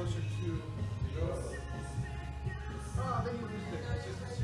closer to. Oh, then you lose ah, it.